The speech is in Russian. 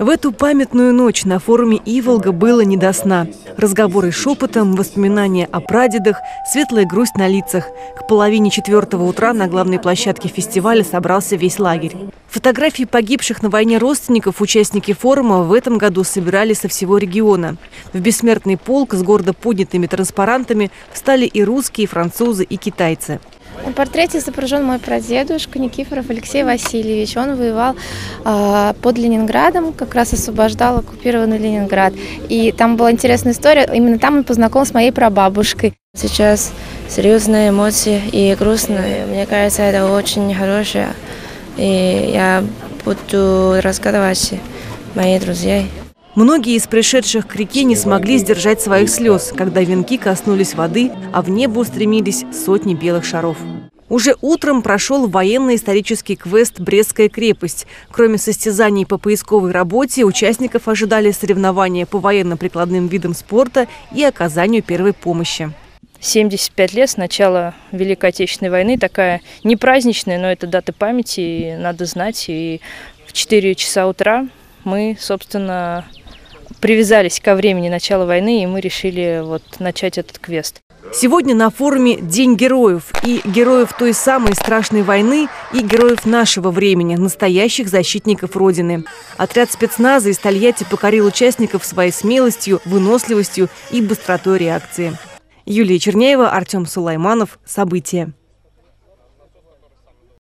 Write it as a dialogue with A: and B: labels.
A: В эту памятную ночь на форуме «Иволга» было не до сна. Разговоры шепотом, воспоминания о прадедах, светлая грусть на лицах. К половине четвертого утра на главной площадке фестиваля собрался весь лагерь. Фотографии погибших на войне родственников участники форума в этом году собирали со всего региона. В бессмертный полк с гордо поднятыми транспарантами встали и русские, и французы, и китайцы.
B: На портрете изображен мой прадедушка Никифоров Алексей Васильевич. Он воевал э, под Ленинградом, как раз освобождал оккупированный Ленинград. И там была интересная история. Именно там он познакомился с моей прабабушкой.
C: Сейчас серьезные эмоции и грустные. Мне кажется, это очень хорошее. И я буду рассказывать моим друзьям.
A: Многие из пришедших к реке не смогли сдержать своих слез, когда венки коснулись воды, а в небо устремились сотни белых шаров. Уже утром прошел военно-исторический квест «Брестская крепость». Кроме состязаний по поисковой работе, участников ожидали соревнования по военно-прикладным видам спорта и оказанию первой помощи.
D: 75 лет с начала Великой Отечественной войны, такая не праздничная, но это дата памяти, и надо знать. И в 4 часа утра мы, собственно, привязались ко времени начала войны, и мы решили вот начать этот квест.
A: Сегодня на форуме День героев. И героев той самой страшной войны, и героев нашего времени, настоящих защитников Родины. Отряд спецназа из Тольятти покорил участников своей смелостью, выносливостью и быстротой реакции. Юлия Черняева, Артем Сулайманов. События.